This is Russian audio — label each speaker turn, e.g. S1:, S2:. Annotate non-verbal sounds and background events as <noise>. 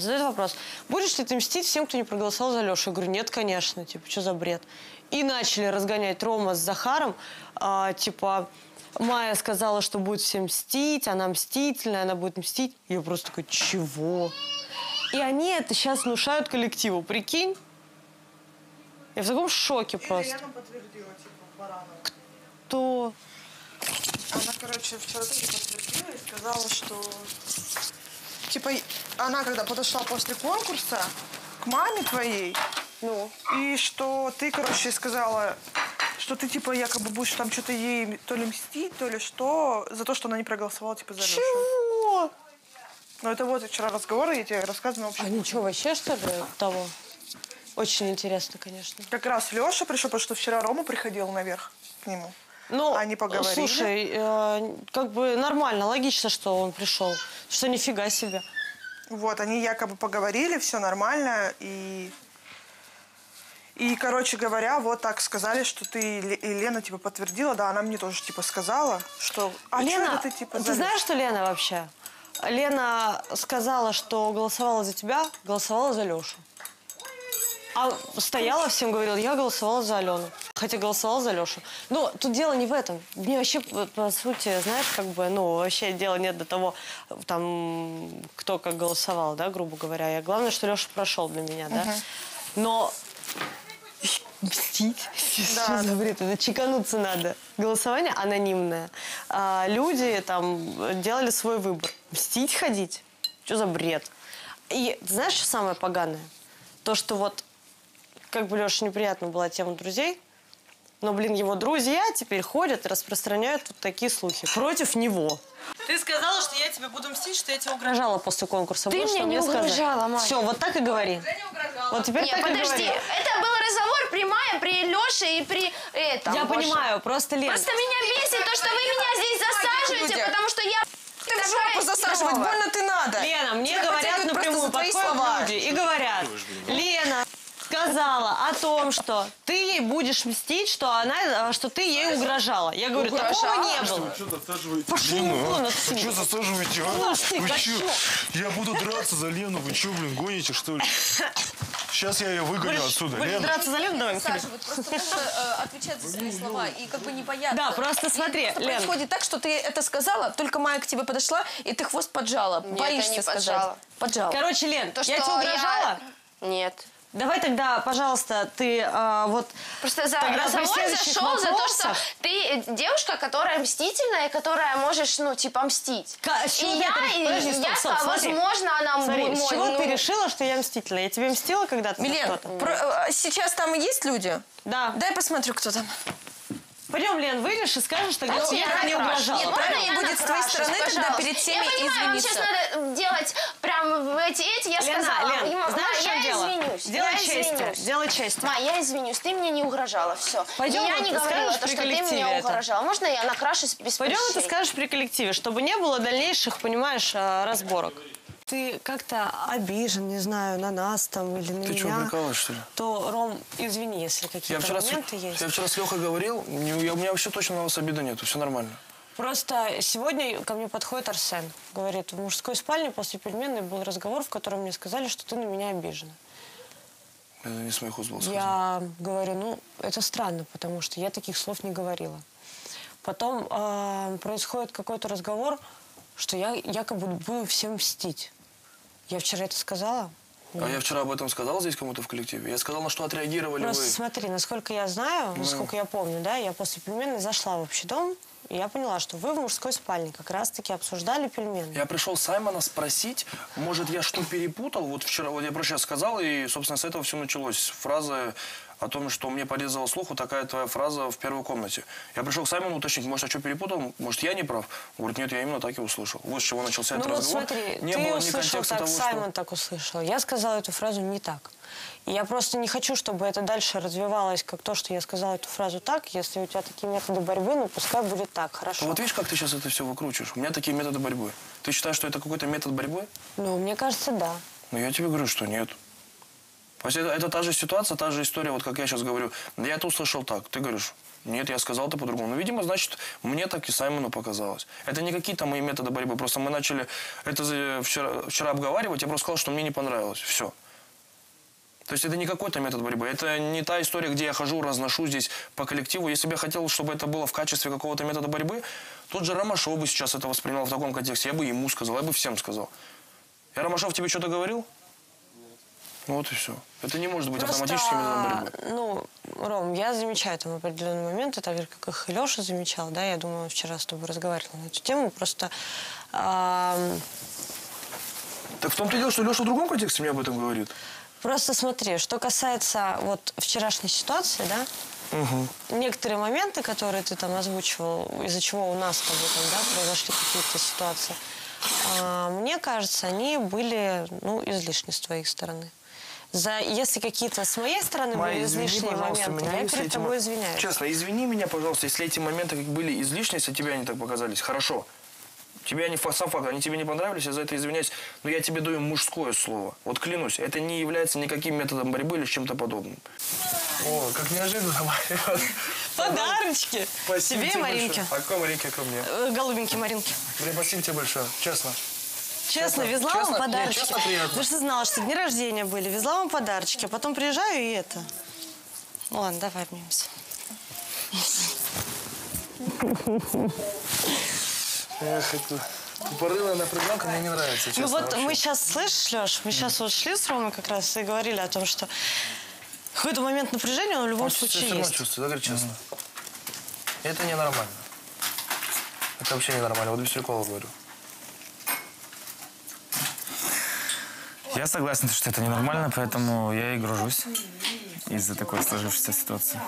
S1: задает вопрос, будешь ли ты мстить всем, кто не проголосовал за Лешу? Я говорю, нет, конечно, типа, что за бред? И начали разгонять Рома с Захаром, а, типа, Майя сказала, что будет всем мстить, она мстительная, она будет мстить. Я просто такой, чего? И они это сейчас внушают коллективу, прикинь? Я в таком шоке просто.
S2: подтвердила, типа, Баранова.
S1: То...
S2: Она, короче, вчера тоже подтвердила и сказала, что... Типа, она когда подошла после конкурса к маме твоей,
S1: Ну,
S2: и что ты, короче, сказала, что ты, типа, якобы будешь там что-то ей то ли мстить, то ли что, за то, что она не проголосовала, типа, за Лешу.
S1: чего?
S2: Ну, это вот вчера разговор, я тебе рассказывала. В
S1: А ничего, вообще, что ли, того? Очень интересно, конечно.
S2: как раз Леша пришел, потому что вчера Рома приходил наверх к нему.
S1: Ну,
S2: Они поговорили.
S1: слушай, э, как бы нормально, логично, что он пришел. Что нифига себе.
S2: Вот, они якобы поговорили, все нормально, и... И, короче говоря, вот так сказали, что ты, и Лена, типа, подтвердила, да, она мне тоже, типа, сказала, что... А чё
S1: Лена,
S2: это ты, типа,
S1: ты знаешь, что Лена вообще? Лена сказала, что голосовала за тебя, голосовала за Лешу. А стояла всем, говорила, я голосовала за Алену. Хотя голосовала за Лешу. Но тут дело не в этом. Мне вообще, по, сути, знаешь, как бы, ну, вообще дела нет до того, там, кто как голосовал, да, грубо говоря. Я, главное, что Леша прошел для меня, да. Но мстить. Что за бред? Это чекануться надо. Голосование анонимное. А люди там делали свой выбор. Мстить ходить? Что за бред? И знаешь, что самое поганое? То, что вот, как бы Леша неприятно была тема друзей, но, блин, его друзья теперь ходят и распространяют вот такие слухи против него. Ты сказала, что я тебе буду мстить, что я тебе угрожала после конкурса.
S3: Ты
S1: Вот
S3: мне не
S1: сказали.
S3: угрожала, Мать.
S1: Все, вот так и говори. Вот теперь
S3: Нет,
S1: так и
S3: подожди,
S1: говори.
S3: это был разговор при Майе, при Леше и при этом.
S1: Я
S3: Гоше.
S1: понимаю, просто Лен.
S3: Просто меня бесит то, что вы меня здесь засаживаете, потому что я...
S2: Ты в жопу засаживать, больно ты надо.
S1: Лена, мне
S2: Тебя
S1: говорят напрямую, подходят
S2: слова.
S1: люди и говорят, Лена сказала о том, что ты ей будешь мстить, что она, э, что ты ей угрожала. Я говорю, такого не было.
S4: Что засаживаете
S1: Пошел вон отсюда.
S4: Что засаживаете, а?
S1: Ты
S4: Вы
S1: качок.
S4: чё? Я буду драться за Лену. Вы что, блин, гоните, что ли? Сейчас я ее выгоню отсюда.
S1: Будешь
S4: Лена,
S1: драться за Лену? Давай.
S5: Саша, вот просто нужно э, отвечать за свои слова. И как бы непонятно.
S1: Да, просто смотри,
S5: просто
S1: Лен.
S5: Происходит так, что ты это сказала, только Майя к тебе подошла, и ты хвост поджала.
S3: Нет,
S5: Боишься
S3: я не
S5: сказать.
S3: поджала.
S5: Поджала.
S1: Короче, Лен,
S3: То,
S1: я
S3: что
S1: тебе угрожала?
S3: Нет.
S1: Давай тогда, пожалуйста, ты а, вот...
S3: Просто за
S1: Тогда
S3: разговор зашел за то, что
S1: вопросах-
S3: ты э, девушка, которая мстительная, и которая можешь, ну, типа, мстить.
S1: С
S3: И
S1: чего ты
S3: я,
S1: это-
S3: и
S1: подожди, стоп,
S3: я
S1: стоп,
S3: сказала,
S1: смотри.
S3: возможно, она
S1: Смотри,
S3: мой,
S1: с чего
S3: ну,
S1: ты решила, что я мстительная? Я тебе мстила когда-то?
S5: Милен,
S1: что-то?
S5: про- э, сейчас там есть люди?
S1: Да.
S5: Дай посмотрю, кто там.
S1: Пойдем, Лен, выйдешь и скажешь, что я
S3: я
S1: не угрожала.
S3: Нет,
S5: правильно
S3: можно я
S5: будет с твоей стороны тогда
S3: пожалуйста?
S5: перед всеми
S3: Я понимаю, вам сейчас
S5: извиниться.
S3: надо делать прям эти, эти, я
S1: Лена,
S3: сказала.
S1: Лен,
S3: Ма,
S1: знаешь, в чем
S3: я
S1: дело?
S3: извинюсь.
S1: Дело
S3: я
S1: чести,
S3: извинюсь.
S1: дело чести.
S3: Ма, я извинюсь, ты мне не угрожала, все.
S1: Пойдем,
S3: я
S1: вот
S3: не
S1: ты
S3: говорила, то, что ты
S1: коллективе
S3: мне
S1: это?
S3: угрожала. Можно я накрашусь без
S1: Пойдем,
S3: прыщей?
S1: ты скажешь при коллективе, чтобы не было дальнейших, понимаешь, э, разборок. Ты как-то обижен, не знаю, на нас там или на
S6: Ты
S1: меня.
S6: что, прикалываешь, что ли?
S1: То, Ром, извини, если
S6: Я
S1: какие-то
S6: вчера, с,
S1: моменты есть.
S6: я вчера с Лехой говорил, не- я- у меня вообще точно на вас обиды нету, все нормально.
S1: Просто сегодня ко мне подходит Арсен. Говорит, в мужской спальне после пельменной был разговор, в котором мне сказали, что ты на меня обижена.
S6: Это не с моих уст сказано.
S1: Я говорю, ну, это странно, потому что я таких слов не говорила. Потом э, происходит какой-то разговор, что я якобы буду всем мстить. Я вчера это сказала.
S6: А я вчера об этом сказал здесь кому-то в коллективе. Я сказал, на что отреагировали
S1: Просто
S6: вы.
S1: смотри, насколько я знаю,
S6: Ну.
S1: насколько я помню, да, я после пельменной зашла в общий дом, я поняла, что вы в мужской спальне как раз-таки обсуждали пельмены.
S6: Я пришел Саймона спросить, может, я что перепутал. Вот вчера, вот я просто сейчас сказал, и, собственно, с этого все началось. Фраза о том, что мне порезала слух, вот такая твоя фраза в первой комнате. Я пришел к Саймону уточнить, может, я что перепутал, может, я не прав. Он говорит, нет, я именно так и услышал. Вот с чего начался
S1: Ну
S6: этот
S1: вот
S6: разговор.
S1: смотри,
S6: не
S1: ты
S6: было ни
S1: услышал
S6: контекста
S1: так,
S6: того,
S1: Саймон
S6: что...
S1: так услышал. Я сказала эту фразу не так. И я просто не хочу, чтобы это дальше развивалось, как то, что я сказала эту фразу так. Если у тебя такие методы борьбы, ну пускай будет так, хорошо.
S6: Вот видишь, как ты сейчас это все выкручиваешь? У меня такие методы борьбы. Ты считаешь, что это какой-то метод борьбы?
S1: Ну, мне кажется, да.
S6: Ну, я тебе говорю, что нет. То есть это, это та же ситуация, та же история, вот как я сейчас говорю. Я это услышал так. Ты говоришь, Нет, я сказал это по-другому. Ну, видимо, значит, мне так и Саймону показалось. Это не какие-то мои методы борьбы. Просто мы начали это вчера, вчера обговаривать. Я просто сказал, что мне не понравилось. Все. То есть это не какой-то метод борьбы. Это не та история, где я хожу, разношу здесь по коллективу. Если бы я хотел, чтобы это было в качестве какого-то метода борьбы, тот же Ромашов бы сейчас это воспринимал в таком контексте. Я бы ему сказал, я бы всем сказал. Я, Ромашов, тебе что-то говорил? Вот и все. Это не может быть
S1: Просто,
S6: автоматическим методом борьбы.
S1: ну, Ром, я замечаю там определенные моменты, так же, как их и Леша замечал, да, я думаю, вчера с тобой разговаривал на эту тему, просто ам,
S6: Так в том-то и дело, что Леша в другом контексте мне об этом говорит.
S1: Просто смотри, что касается вот вчерашней ситуации, да, некоторые моменты, которые ты там озвучивал, из-за чего у нас с тобой там, да, произошли какие-то ситуации, а, мне кажется, они были, ну, излишни с твоей стороны. За, если какие-то с моей стороны
S6: Майя,
S1: были
S6: извини,
S1: излишние
S6: пожалуйста,
S1: моменты,
S6: меня,
S1: я перед тобой извиняюсь.
S6: Честно, извини меня, пожалуйста, если эти моменты были излишни, если тебе они так показались. Хорошо. Тебе они, сам факт, они тебе не понравились, я за это извиняюсь, но я тебе даю мужское слово. Вот клянусь, это не является никаким методом борьбы или чем-то подобным. О, как неожиданно. <laughs>
S1: Подарочки!
S6: Спасибо
S1: Тебе
S6: тебе
S1: Маринке.
S6: большое. А какой Маринке, а мне?
S1: Э, Голубенькие Маринки.
S6: Блин, спасибо тебе большое,
S1: честно.
S6: Честно,
S1: везла
S6: честно,
S1: вам
S6: нет,
S1: подарочки.
S6: честно, приятно.
S1: Потому что знала, что дни рождения были. Везла вам подарочки. А потом приезжаю и это. Ну ладно, давай обнимемся.
S6: Эх, это... Тупорылая напряженка мне не нравится, честно.
S1: ну вот
S6: вообще.
S1: мы сейчас, слышишь, Леш, мы сейчас вот шли с Ромой как раз и говорили о том, что какой-то момент напряжения, он в любом
S6: Он все
S1: случае
S6: равно
S1: есть.
S6: чувствует, да, говорю честно. Это ненормально. Это вообще ненормально. Вот без прикола говорю.
S7: Я согласен, что это ненормально, поэтому я и гружусь из-за такой сложившейся ситуации.